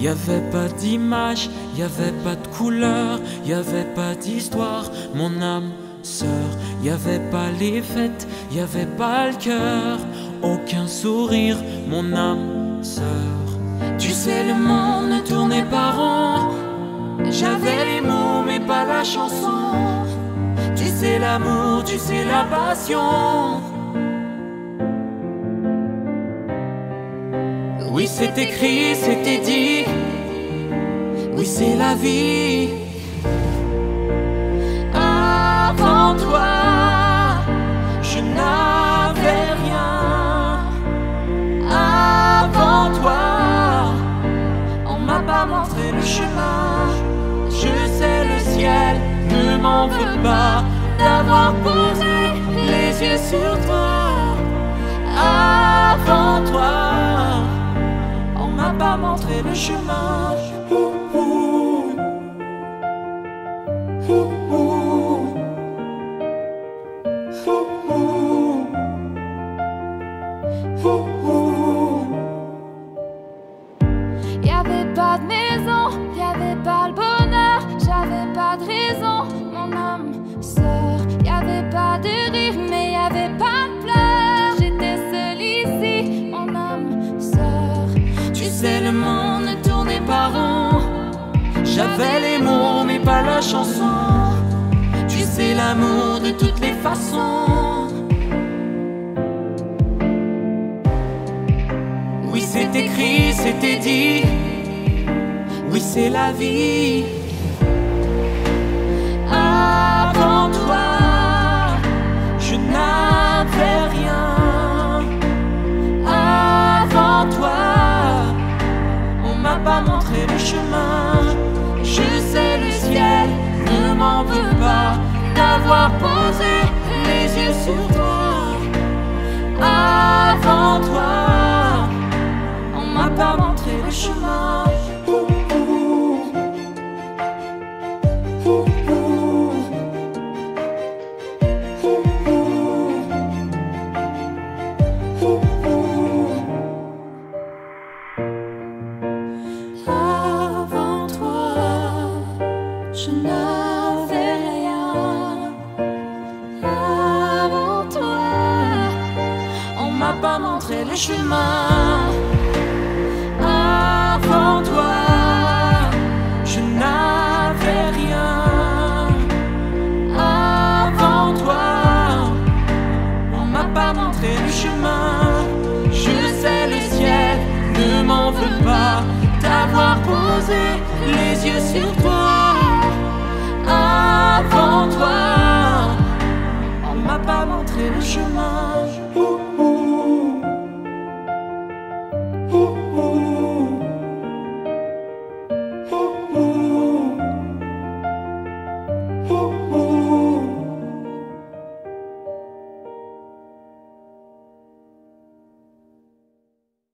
Y avait pas d'image, y avait pas de couleur, y avait pas d'histoire, mon âme sœur. Y avait pas les fêtes, y avait pas le cœur, aucun sourire, mon âme sœur. Tu sais, le monde ne tournait pas rond. J'avais les mots, mais pas la chanson. Tu sais, l'amour, tu sais, la passion. Oui, c'est écrit, c'était dit. Oui, c'est la vie. Avant toi, je n'avais rien. Avant toi, on m'a pas montré le chemin. Je sais le ciel ne m'en veut pas d'avoir posé les yeux sur toi. Le chemin. Ouh, ouh. Chanson. Tu sais, l'amour de toutes les façons. Oui, c'est écrit, c'était dit. Oui, c'est la vie. D'avoir posé les yeux sur toi. Avant toi, on m'a pas montré le chemin. Avant toi, je n'avais m'a pas montré le chemin. Avant toi, je n'avais rien. Avant toi, on m'a pas montré le chemin. Je sais le ciel ne m'en veut pas d'avoir posé les yeux sur toi. Avant toi, on m'a pas montré le chemin.